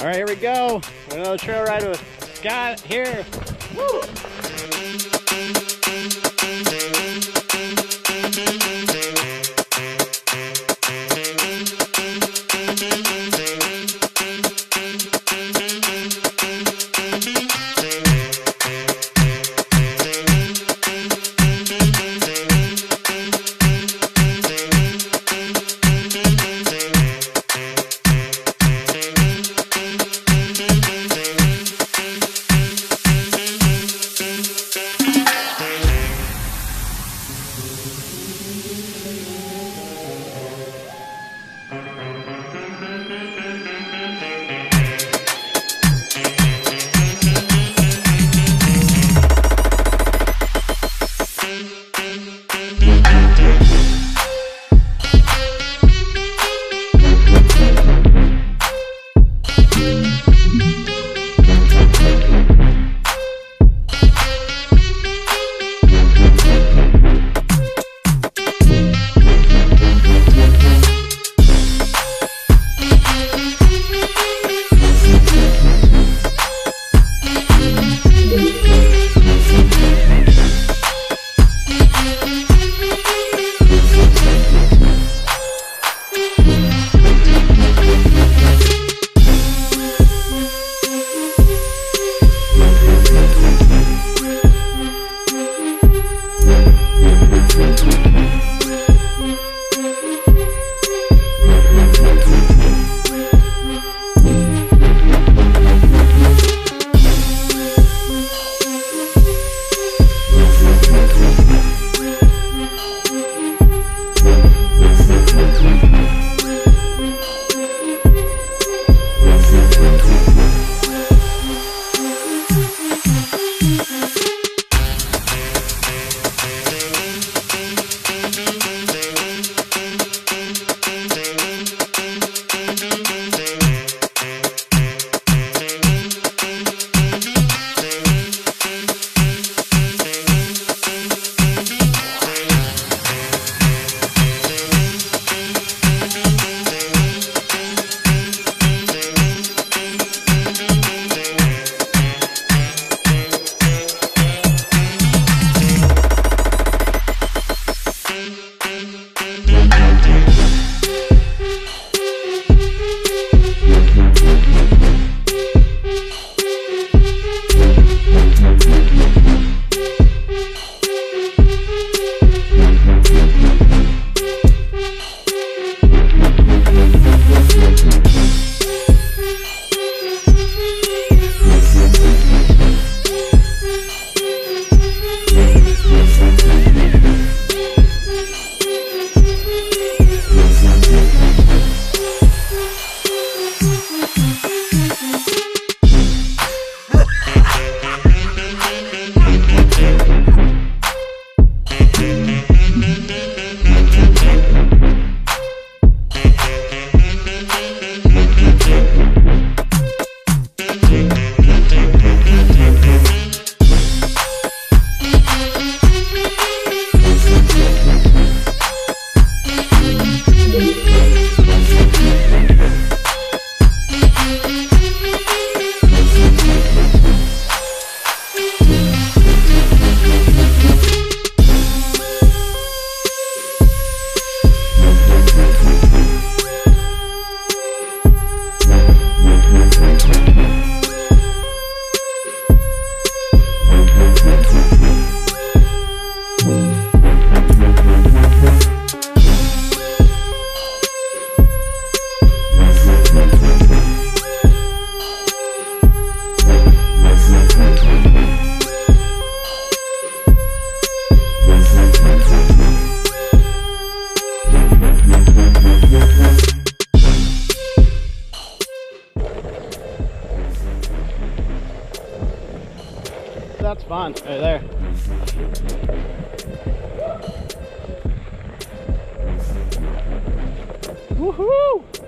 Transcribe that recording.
All right, here we go. Another trail ride with Scott here. Woo! That's fun, right there. Woohoo!